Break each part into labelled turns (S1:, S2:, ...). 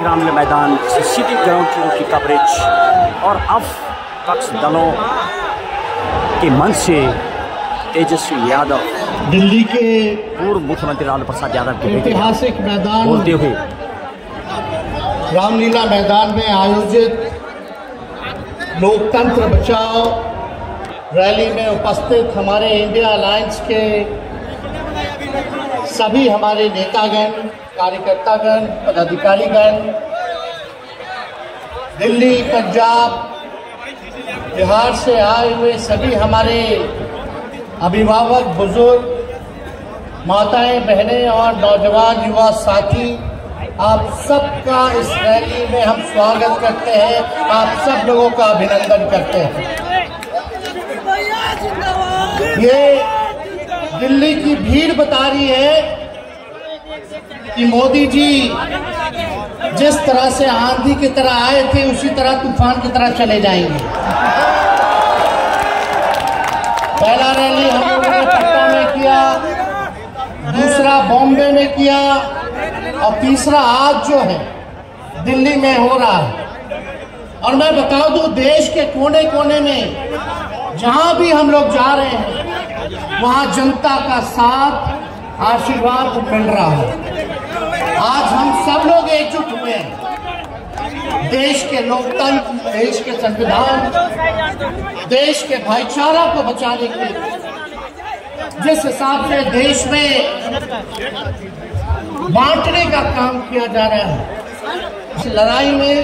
S1: ग्रामीण मैदान city ground की कवरेज और अब पक्ष दलों के मन से तेजस्वी यादव।
S2: दिल्ली के
S1: पूर्व मुख्यमंत्री लालू प्रसाद यादव के
S2: ऐतिहासिक मैदान
S1: बोलते हुए।
S2: रामलीला मैदान में आयोजित लोकतंत्र बचाओ रैली में उपस्थित हमारे इंडिया अलायंस के सभी हमारे नेतागण कार्यकर्तागण पदाधिकारीगण दिल्ली, पंजाब, बिहार से आए हुए सभी हमारे अभिभावक, बुज़ुर्ग, माताएँ, बहनें और नौजवान युवा साथी, आप सबका इस रैली में हम स्वागत करते हैं। आप सब लोगों का अभिनंदन करते हैं। ये दिल्ली की भीड़ बता रही है कि मोदी जी जिस तरह से आंधी की तरह आए थे, उसी तरह तूफ़ान की तरह चले जाएँगे। पहला रैली हम लोगों ने पटना में किया, दूसरा बॉम्बे में किया, और तीसरा आज जो है, दिल्ली में हो रहा है। और मैं बता दूँ देश के कोने कोने में, जहाँ भी हम लोग जा रहे हैं, वहाँ जनता का साथ आशीर्वाद मिल रहा है। आज हम सब लोग एकजुट हुए हैं। देश के लोकतंत्र, देश के संविधान, देश के भाईचारा को बचाने के जिस हिसाब से देश में बांटने का काम किया जा रहा है, इस लड़ाई में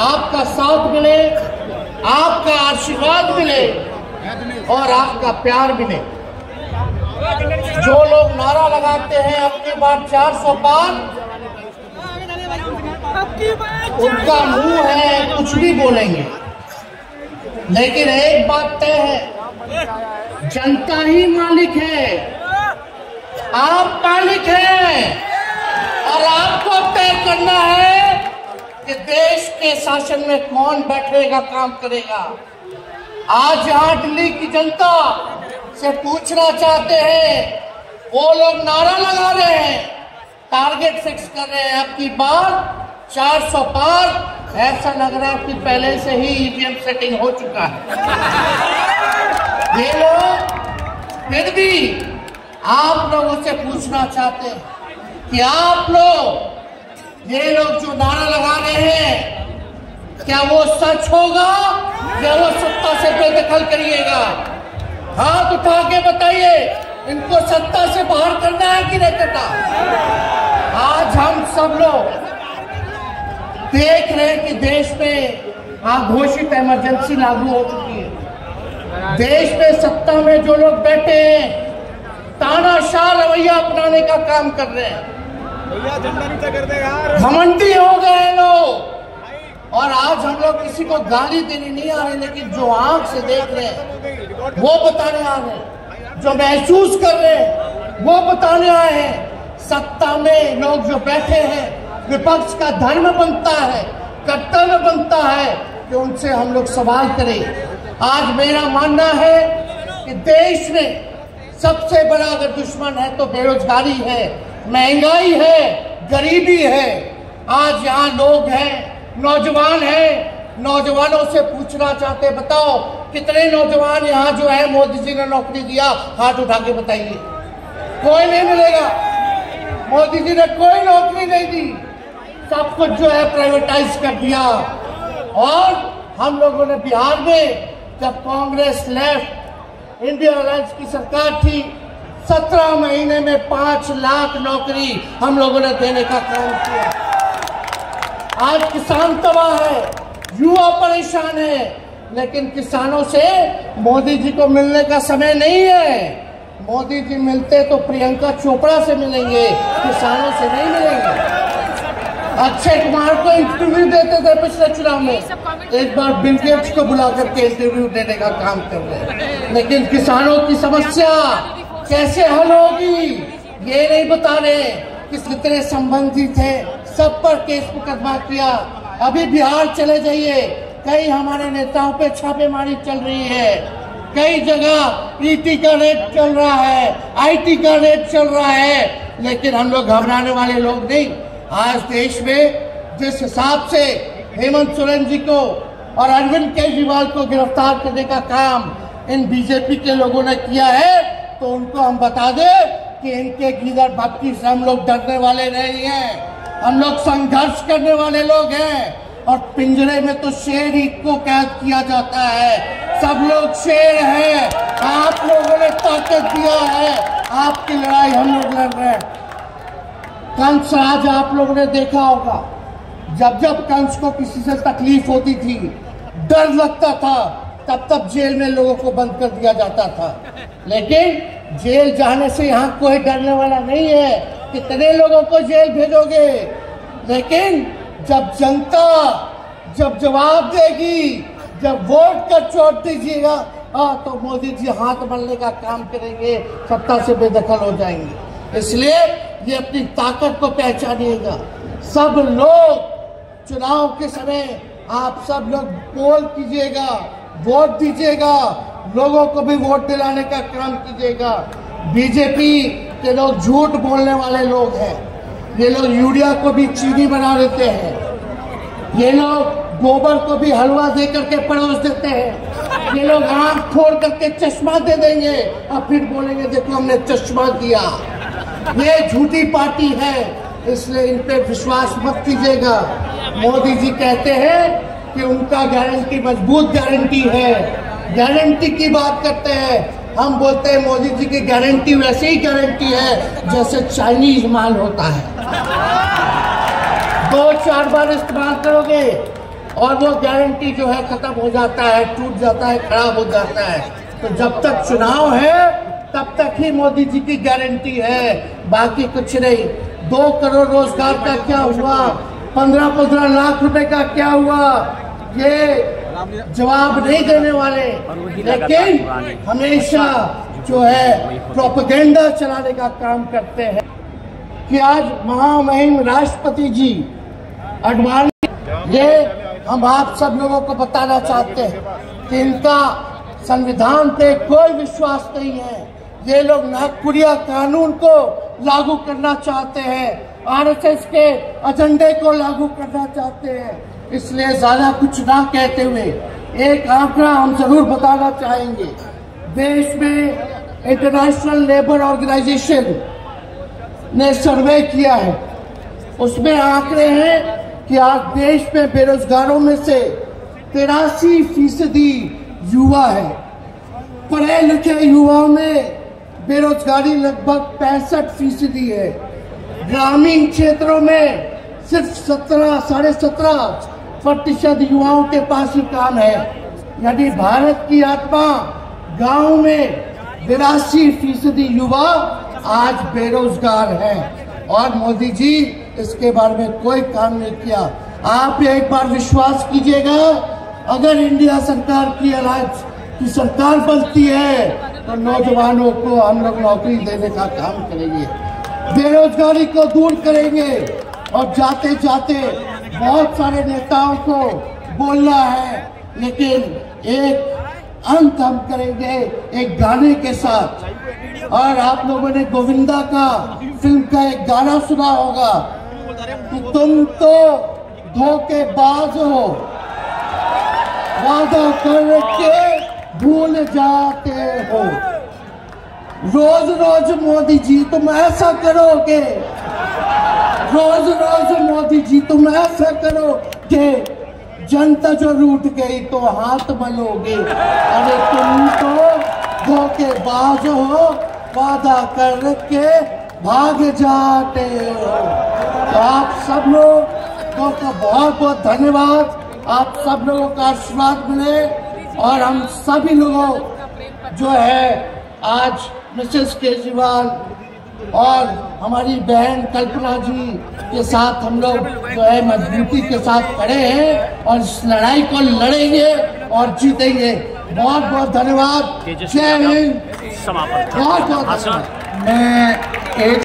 S2: आपका साथ मिले, आपका आशीर्वाद मिले और आपका प्यार मिले। जो लोग नारा लगाते हैं अपनी बार 400 पार, उनका मुँह है, कुछ भी बोलेंगे। लेकिन एक बात तय है, जनता ही मालिक है। आप मालिक हैं। और आपको तय करना है कि देश के शासन में कौन बैठेगा, काम करेगा। आज यहाँ दिल्ली की जनता से पूछना चाहते हैं वो लोग नारा लगा रहे हैं। टारगेट फिक्स कर रहे हैं आपकी बार 400 पार। ऐसा लग रहा है कि पहले से ही ईवीएम सेटिंग हो चुका है। ये लोग फिर भी आप लोगों से पूछना चाहते हैं कि आप लोग, ये लोग जो नारा लगा रहे हैं, क्या वो सच होगा? या वो सत्ता से बेदखल करिएगा? हाथ उठा के बताइए। इनको सत्ता से बाहर करना है कि नहीं करना? आज हम सब लोग देख रहे हैं कि देश में आघोषित इमरजेंसी लागू हो चुकी है। देश में सत्ता में जो लोग बैठे हैं तानाशाह रवैया अपनाने का काम कर रहे हैं। घमंडी हो गए लोग। और आज हम लोग किसी को गाली देने नहीं आ रहे लेकिन जो आँख से देख रहे हैं वो बताने आ रहे हैं। जो महसूस कर रहे हैं, वो बताने आए हैं, सत्ता में लोग जो बैठे हैं, विपक्ष का धर्म बनता है, कर्तव्य बनता है कि उनसे हम लोग सवाल करें। आज मेरा मानना है कि देश में सबसे बड़ा अगर दुश्मन है तो बेरोजगारी है, महँगाई है, गरीबी है। आज यहाँ लोग हैं, नौजवान हैं, नौजवानों से पूछना चाहते बताओ कितने नौजवान यहाँ जो है, मोदी जी ने नौकरी दिया हाथ उठा के बताइए। कोई नहीं मिलेगा। मोदी जी ने कोई नौकरी नहीं दी। सब कुछ जो है प्राइवेटाइज कर दिया। और हम लोगों ने बिहार में जब कांग्रेस लेफ़्ट इंडिया अलायंस की सरकार थी, सत्रह महीने में पाँच लाख नौकरी हम लोगों ने देने का काम किया। आज किसान तबाह है, युवा परेशान है। लेकिन किसानों से मोदी जी को मिलने का समय नहीं है। मोदी जी मिलते तो प्रियंका चोपड़ा से मिलेंगे, किसानों से नहीं मिलेंगे। अक्षय कुमार को इंटरव्यू देते थे पिछले चुनाव में। एक बार बिल गेट्स को बुला करके इंटरव्यू देने का काम कर रहे हैं। लेकिन किसानों की समस्या कैसे हल होगी, ये नहीं बता रहे किस कितने संबंधी थे सब पर केस मुकदमा किया। अभी बिहार चले जाइए। कई हमारे नेताओं पे छापेमारी चल रही है। कई जगह ईटी का रेट चल रहा है आईटी का रेट चल रहा है। लेकिन हम लोग घबराने वाले लोग नहीं। आज देश में जिस हिसाब से हेमंत सोरेन जी को और अरविंद केजरीवाल को गिरफ़्तार करने का काम इन बीजेपी के लोगों ने किया है तो उनको हम बता दें कि इनके गीदर भक्ति से हम लोग डरने वाले नहीं हैं। हम लोग संघर्ष करने वाले लोग हैं। और पिंजरे में तो शेर ही को कैद किया जाता है। सब लोग शेर हैं। आप लोगों ने ताकत दिया है। आपकी लड़ाई हम लोग लड़ रहे हैं। कंस राज आप लोगों ने देखा होगा, जब जब कंस को किसी से तकलीफ़ होती थी, डर लगता था, तब तब जेल में लोगों को बंद कर दिया जाता था। लेकिन जेल जाने से यहाँ कोई डरने वाला नहीं है। कितने लोगों को जेल भेजोगे? लेकिन जब जनता जब जवाब देगी, जब वोट का चोट दीजिएगा हाँ तो मोदी जी हाथ मलने का काम करेंगे, सत्ता से बेदखल हो जाएँगे। इसलिए ये अपनी ताकत को पहचानिएगा। सब लोग चुनाव के समय आप सब लोग पोल कीजिएगा, वोट दीजिएगा, लोगों को भी वोट दिलाने का काम कीजिएगा। बीजेपी के लोग झूठ बोलने वाले लोग हैं। ये लोग यूरिया को भी चीनी बना देते हैं। ये लोग गोबर को भी हलवा दे करके परोस देते हैं। ये लोग आँख फोड़ करके चश्मा दे देंगे। और फिर बोलेंगे, देखो, हमने चश्मा दिया। ये झूठी पार्टी है। इसलिए इन पे विश्वास मत कीजिएगा। मोदी जी कहते हैं कि उनका गारंटी मज़बूत गारंटी है। गारंटी की बात करते हैं। हम बोलते हैं, मोदी जी की गारंटी वैसे ही गारंटी है जैसे चाइनीज़ माल होता है। दो चार बार इस्तेमाल करोगे और वो गारंटी जो है खत्म हो जाता है, टूट जाता है, खराब हो जाता है। तो जब तक चुनाव है, तब तक ही मोदी जी की गारंटी है। बाकी कुछ नहीं। दो करोड़ रोज़गार का क्या हुआ? पंद्रह पंद्रह लाख रुपए का क्या हुआ? ये जवाब नहीं देने वाले। लेकिन हमेशा जो है प्रोपेगेंडा चलाने का काम करते हैं। कि आज महामहिम राष्ट्रपति जी, अडवाणी, ये हम आप सब लोगों को बताना चाहते हैं कि इनका संविधान पे कोई विश्वास नहीं है। ये लोग नागपुरिया कानून को लागू करना चाहते हैं, आरएसएस के एजेंडे को लागू करना चाहते हैं। इसलिए ज़्यादा कुछ ना कहते हुए एक आंकड़ा हम ज़रूर बताना चाहेंगे। देश में इंटरनेशनल लेबर ऑर्गेनाइजेशन ने सर्वे किया है। उसमें आंकड़े हैं कि आज देश में बेरोजगारों में से तिरासी फ़ीसदी युवा है। पढ़े लिखे युवाओं में बेरोजगारी लगभग पैंसठ फ़ीसदी है। ग्रामीण क्षेत्रों में सिर्फ़ सत्रह, साढ़े सत्रह प्रतिशत युवाओं के पास ही काम है। यानी भारत की आत्मा गाँव में बिरासी फ़ीसदी युवा आज बेरोजगार है। और मोदी जी, इसके बारे में कोई काम नहीं किया। आप एक बार विश्वास कीजिएगा, अगर इंडिया सरकार की अलायंस की सरकार बनती है तो नौजवानों को हम लोग नौकरी देने का काम करेंगे। बेरोजगारी को दूर करेंगे। और जाते जाते बहुत सारे नेताओं को बोलना है, लेकिन एक अंत हम करेंगे एक गाने के साथ। और आप लोगों ने गोविंदा का फ़िल्म का एक गाना सुना होगा। कि तुम तो धोखेबाज हो। वादा करके भूल जाते हो। रोज रोज मोदी जी, तुम ऐसा करोगे? रोज रोज मोदी जी, तुम ऐसा करोगे? जनता जो रूठ गई तो हाथ मलोगे। अरे तुम तो धोखेबाज हो, वादा करके भाग जाते हो। तो आप सब लोगों का बहुत बहुत धन्यवाद। आप सब लोगों का आशीर्वाद मिले और हम सभी लोगों जो है, आज मिसेस केजरीवाल और हमारी बहन कल्पना जी के साथ हम लोग जो है मजबूती के साथ खड़े हैं और इस लड़ाई को लड़ेंगे और जीतेंगे। बहुत बहुत धन्यवाद। जय हिंद। बहुत बहुत धन्यवाद। मैं एक